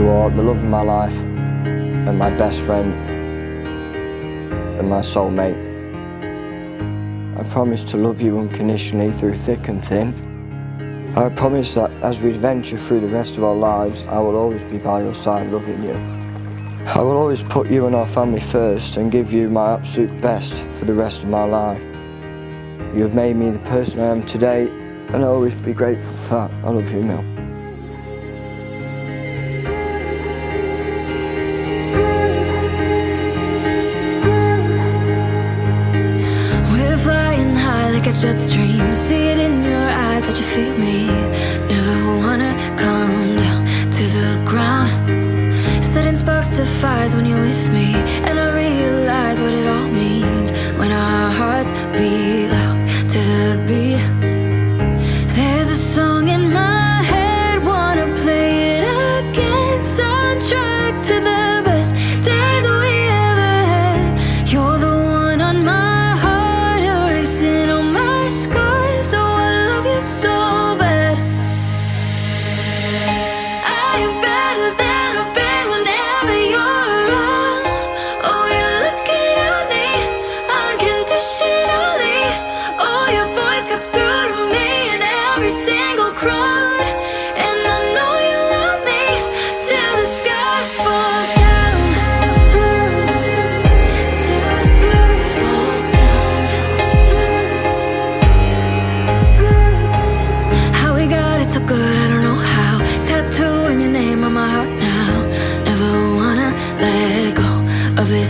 are the love of my life and my best friend and my soulmate. I promise to love you unconditionally through thick and thin. I promise that as we venture through the rest of our lives, I will always be by your side loving you. I will always put you and our family first and give you my absolute best for the rest of my life. You have made me the person I am today and I'll always be grateful for that. I love you, Mil. A stream. See it in your eyes that you feel me. Never wanna come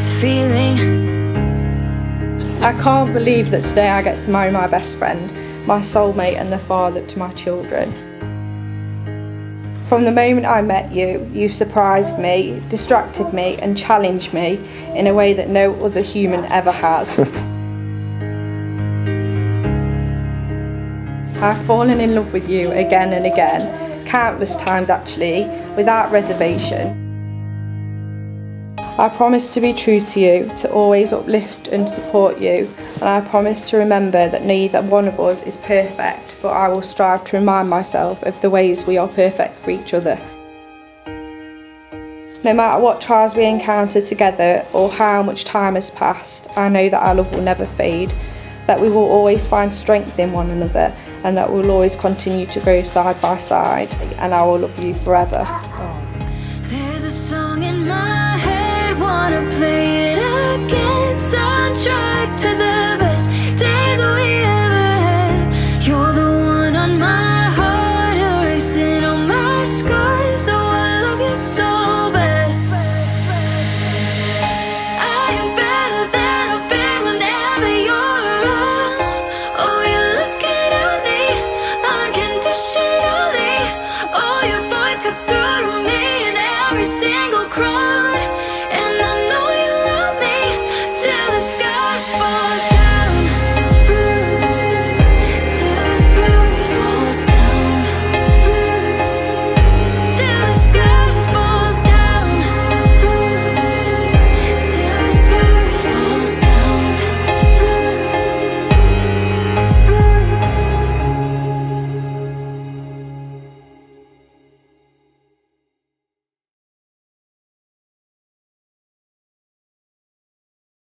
this feeling. I can't believe that today I get to marry my best friend, my soulmate, and the father to my children. From the moment I met you, you surprised me, distracted me, and challenged me in a way that no other human ever has. I've fallen in love with you again and again, countless times actually, without reservation. I promise to be true to you, to always uplift and support you, and I promise to remember that neither one of us is perfect, but I will strive to remind myself of the ways we are perfect for each other. No matter what trials we encounter together or how much time has passed, I know that our love will never fade, that we will always find strength in one another, and that we'll always continue to grow side by side, and I will love you forever. wanna play it again. Soundtrack to the best days we ever had. You're the one on my heart Erasing all my scars. So I so bad. I am better than I've been Whenever you're around. Oh, you're looking at me Unconditionally. Oh, your voice cuts through